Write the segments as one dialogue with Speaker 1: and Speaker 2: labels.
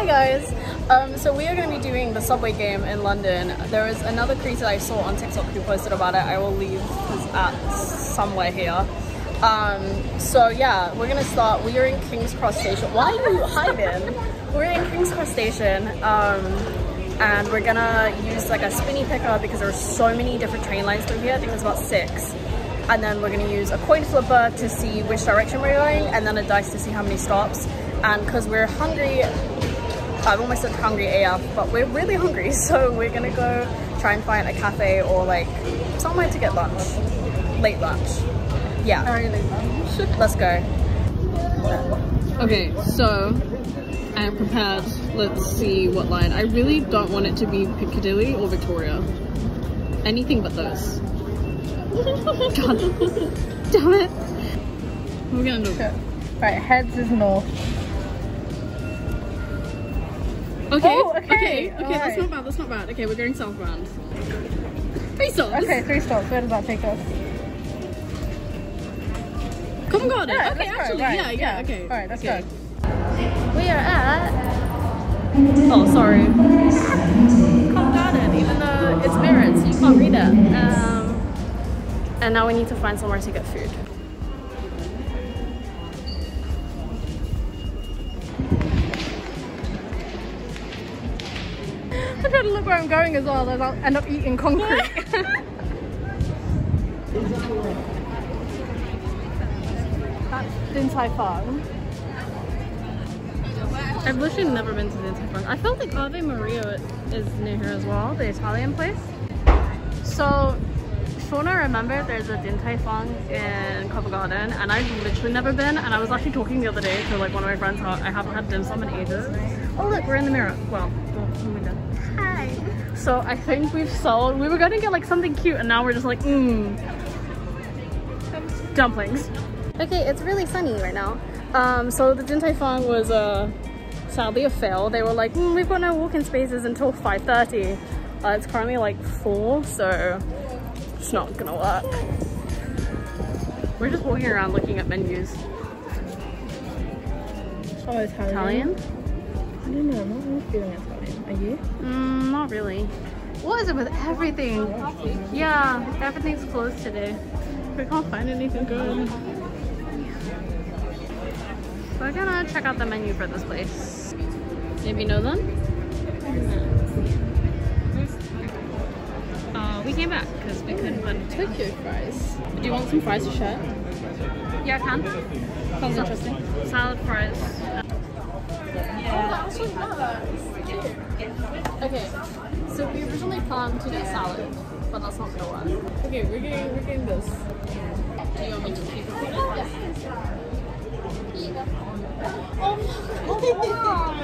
Speaker 1: Hi guys! Um, so we are going to be doing the subway game in London. There is another creator I saw on TikTok who posted about it. I will leave his at somewhere here. Um, so yeah, we're gonna start. We are in King's Cross Station. Why are you hiding? We're in King's Cross Station. Um, and we're gonna use like a spinny picker because there are so many different train lines through here. I think there's about six. And then we're gonna use a coin flipper to see which direction we're going and then a dice to see how many stops. And because we're hungry, I've almost hungry AF, but we're really hungry. So we're gonna go try and find a cafe or like somewhere to get lunch, late lunch. Yeah,
Speaker 2: Very late lunch.
Speaker 1: let's go.
Speaker 2: Okay, so I'm prepared. Let's see what line. I really don't want it to be Piccadilly or Victoria. Anything but those. God damn it. We're gonna do. it.
Speaker 3: Right, heads is north.
Speaker 2: Okay,
Speaker 3: Oh,
Speaker 2: okay,
Speaker 3: okay,
Speaker 2: okay, that's
Speaker 3: alright.
Speaker 2: not bad, that's not bad. Okay, we're going southbound. Three stops.
Speaker 3: Okay, three stops. Where does that take us?
Speaker 2: Covent Garden.
Speaker 3: Yeah,
Speaker 2: okay, actually,
Speaker 3: right,
Speaker 2: yeah, yeah,
Speaker 3: yeah.
Speaker 2: okay.
Speaker 3: Alright, let's
Speaker 2: okay.
Speaker 1: We are at oh sorry Covent Garden even though it's mirrored so you can't read it um, and now we need to find somewhere to get food
Speaker 3: To look where I'm going as well, otherwise I'll end up eating concrete. That's Din Tai Fung.
Speaker 2: I've literally never been to the Interfront. I felt like Ave Mario is near here as well, the Italian place.
Speaker 1: so Shona remembered there's a Din Tai Fung in Covent Garden and I've literally never been and I was actually talking the other day to like one of my friends how I haven't had dim sum in ages oh look we're in the mirror well the window so I think we've sold we were gonna get like something cute and now we're just like mmm dumplings okay it's really sunny right now um so the Din Tai Fung was uh sadly a fail they were like mm, we've got no walk-in spaces until 5:30. uh, it's currently like 4 so it's not gonna work we're just walking around looking at menus
Speaker 3: Oh, Italian.
Speaker 1: Italian?
Speaker 3: I don't know, I'm not really feeling Italian. Are you?
Speaker 1: Mm, not really. What is it with everything? Yeah, everything's closed today. We can't find anything good. We're gonna check out the menu for this place. Maybe know them? Uh, we came back because we couldn't find.
Speaker 2: Tokyo fries. Do you want some fries to share?
Speaker 1: Yeah, I can.
Speaker 2: Sounds interesting.
Speaker 1: Salad fries. Okay, so we originally planned to get salad, but that's not gonna work.
Speaker 2: Okay, we're getting we're getting this.
Speaker 1: Do you want me to keep it? Oh why?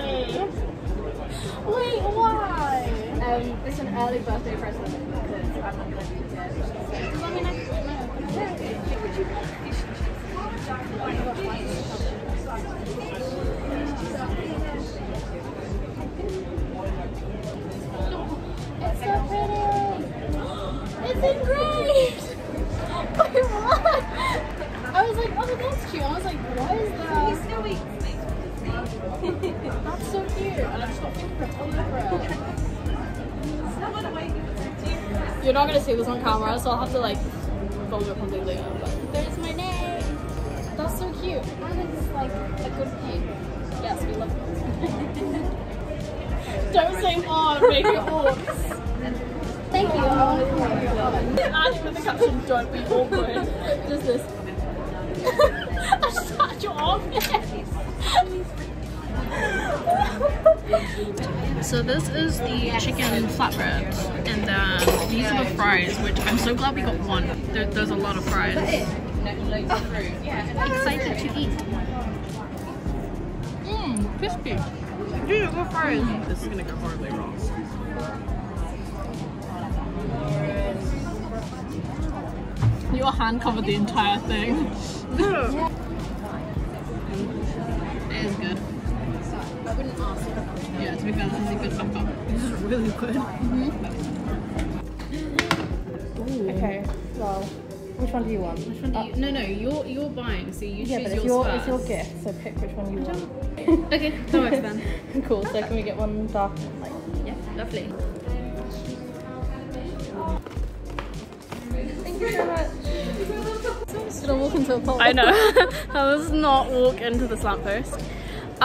Speaker 1: Wait, why?
Speaker 3: Um, it's an early birthday present because I'm not going to eat it.
Speaker 1: It's You're not gonna see this on camera, so I'll have to like film it probably later. But there's my name. That's so cute. And it's like a good cake. Yes, we love it. Don't say oh, mom, make it orcs. Thank you. I wanted to make you And with the caption, don't be awkward. Just this. I just had your arm.
Speaker 2: So this is the chicken flatbread, and then these are the fries, which I'm so glad we got one. There, there's a lot of fries. Excited to eat. Mmm, crispy. Dude, what fries? Mm. This is gonna go horribly wrong. Your hand covered the entire thing. To this is a good. This is really good.
Speaker 3: Okay, well,
Speaker 4: Which one do you want?
Speaker 2: Which one do
Speaker 4: Uh,
Speaker 2: you, no, no, you're you're buying, so you
Speaker 4: yeah,
Speaker 2: choose yours
Speaker 4: your,
Speaker 2: first.
Speaker 4: it's your gift, so pick which one you want.
Speaker 2: Okay, that works then.
Speaker 4: cool, so can we get one dark one light?
Speaker 2: Yeah, lovely.
Speaker 4: Thank you so much.
Speaker 1: I'm Just gonna walk into a pole.
Speaker 2: I know.
Speaker 1: I was not walk into this lamppost.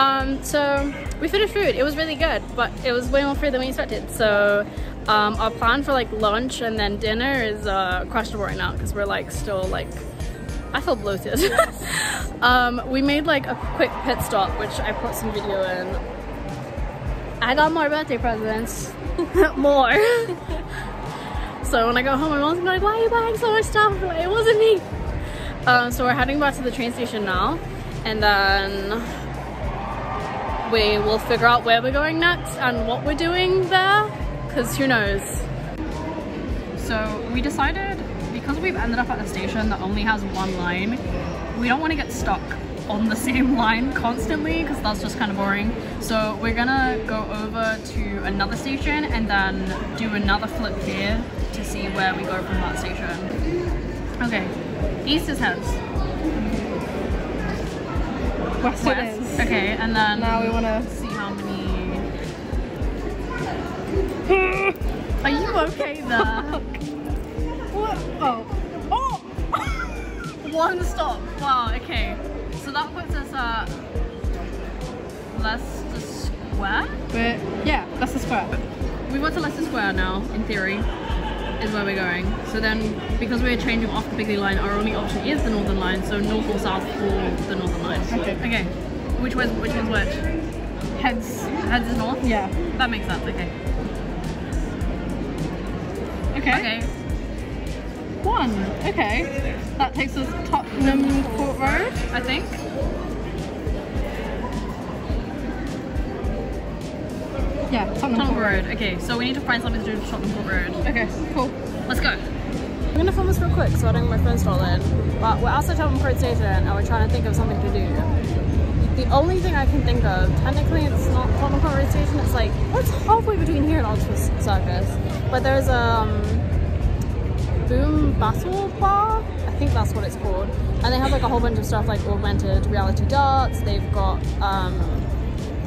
Speaker 1: Um, so we finished food. It was really good, but it was way more food than we expected. So um, our plan for like lunch and then dinner is uh, questionable right now because we're like still like I feel bloated. um, we made like a quick pit stop, which I put some video in. I got more birthday presents. more. so when I go home, my mom's gonna be like, "Why are you buying so much stuff?" It wasn't me. Um, so we're heading back to the train station now, and then we will figure out where we're going next and what we're doing there, because who knows. So we decided, because we've ended up at a station that only has one line, we don't want to get stuck on the same line constantly because that's just kind of boring. So we're gonna go over to another station and then do another flip here to see where we go from that station. Okay, east is heads.
Speaker 4: West,
Speaker 1: West. Okay, and then
Speaker 4: Now we wanna
Speaker 1: see how many. Are you okay there?
Speaker 4: What? Oh. Oh!
Speaker 1: One stop. Wow. Okay. So that puts us at Leicester Square.
Speaker 4: We're, yeah, that's the square.
Speaker 1: We got to Leicester Square now. In theory, is where we're going. So then, because we're changing off the Piccadilly line, our only option is the Northern Line. So north or south for the Northern Line.
Speaker 4: Okay.
Speaker 1: Okay. Which was which was which? Heads. Heads is north.
Speaker 4: Yeah.
Speaker 1: That makes sense. Okay.
Speaker 4: Okay.
Speaker 1: Okay.
Speaker 4: One. Okay. That takes us to Tottenham Court Road.
Speaker 1: I think.
Speaker 4: Yeah, Tottenham,
Speaker 1: Tottenham
Speaker 4: Court
Speaker 1: Road. Okay, so we need to find something to do to Tottenham Court Road.
Speaker 4: Okay, cool.
Speaker 1: Let's go. I'm gonna film this real quick so I don't get my phone stolen. But we're outside Tottenham Court Station and we're trying to think of something to do. The only thing I can think of, technically it's not Tottenham Court Road Station, it's like, it's halfway between here and Oxford Circus. But there's a um, Boom Battle Bar, I think that's what it's called. And they have like a whole bunch of stuff like augmented reality darts, they've got um,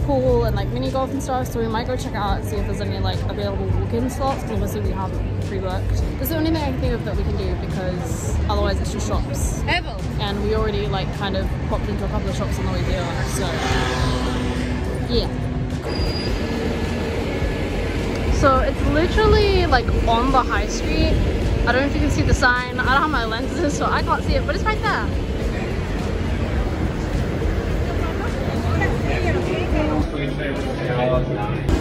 Speaker 1: pool and like mini golf and stuff so we might go check out and see if there's any like available walk-in slots because obviously we haven't pre-booked. That's the only thing I can think of that we can do because otherwise it's just shops.
Speaker 4: Evel.
Speaker 1: and we already like kind of popped into a couple of shops on the way here so yeah. So it's literally like on the high street. I don't know if you can see the sign. I don't have my lenses so I can't see it but it's right there. We're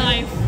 Speaker 1: life.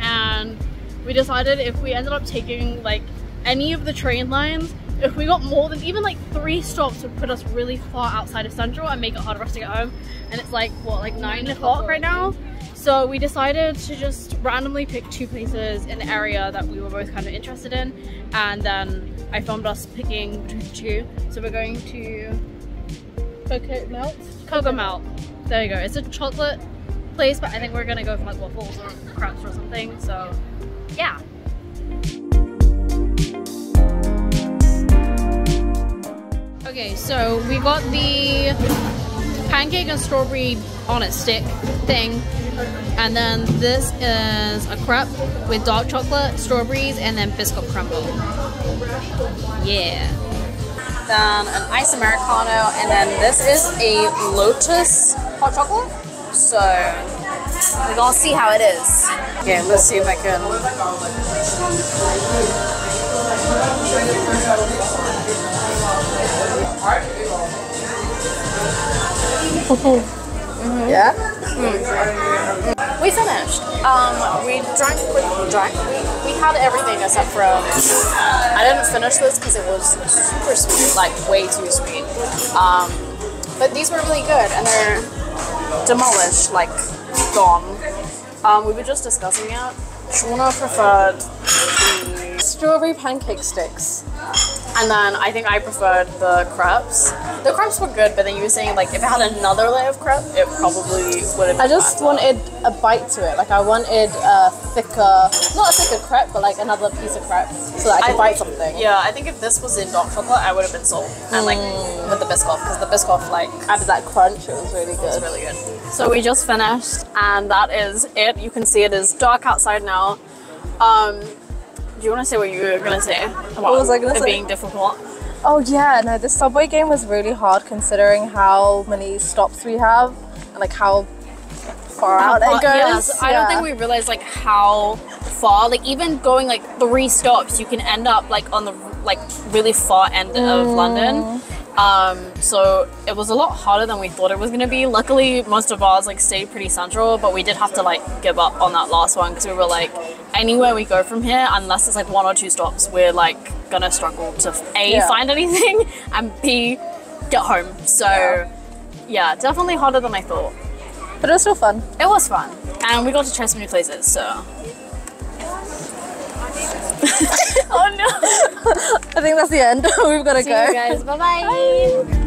Speaker 1: And we decided if we ended up taking like any of the train lines, if we got more than even like three stops would put us really far outside of Central and make it hard for us to get home. And it's like, what, like nine o'clock right now? So we decided to just randomly pick two places in the area that we were both kind of interested in. And then I filmed us picking between two. So we're going to
Speaker 4: Cocomelt.
Speaker 1: Cocoa Melt. There you go. It's a chocolate place, but I think we're gonna go for like waffles or crepes or something. So yeah. Okay, so we got the pancake and strawberry on a stick thing. And then this is a crepe with dark chocolate, strawberries, and then biscuit crumble. Yeah. Then an ice americano, and then this is a lotus hot chocolate. So we're gonna see how it is. Okay, let's see if I can.
Speaker 5: Yeah?
Speaker 1: We finished. Um, we drank, we drank. We, we had everything except for. Um, I didn't finish this because it was super sweet, like way too sweet. Um, but these were really good, and they're demolished, like gone. Um, we were just discussing it. Shauna preferred the
Speaker 5: Strawberry pancake sticks.
Speaker 1: and then I think I preferred the crepes. The crepes were good, but then you were saying like if it had another layer of crepe, it probably would have. Been.
Speaker 5: I just wanted a bite to it. Like I wanted a thicker, not a thicker crepe, but like another piece of crepe so that I could
Speaker 1: I
Speaker 5: bite
Speaker 1: think-
Speaker 5: something.
Speaker 1: Yeah, I think if this was in dark chocolate, I would have been sold. And like with the Biscoff, because the Biscoff like
Speaker 5: Added that crunch, it was really good.
Speaker 1: It's
Speaker 5: good.
Speaker 1: really good. So we just finished, and that is it. You can see it is dark outside now. Um, do you want to say what you were gonna say about
Speaker 5: was I gonna
Speaker 1: it
Speaker 5: say?
Speaker 1: being difficult?
Speaker 5: Oh yeah, no, the subway game was really hard considering how many stops we have and like how far out
Speaker 1: Uh,
Speaker 5: it goes.
Speaker 1: yes, I don't think we realized like how far. Like even going like three stops, you can end up like on the like really far end of
Speaker 5: Mm.
Speaker 1: London. Um, so it was a lot harder than we thought it was gonna be. Luckily, most of ours like stayed pretty central, but we did have to like give up on that last one because we were like, anywhere we go from here, unless it's like one or two stops, we're like gonna struggle to a
Speaker 5: Yeah.
Speaker 1: find anything and b get home. So yeah, definitely harder than I thought.
Speaker 5: But it was still fun.
Speaker 1: It was fun, and we got to try some new places. So. Oh no!
Speaker 5: I think that's the end. We've got to
Speaker 1: See
Speaker 5: go.
Speaker 1: you guys. Bye bye.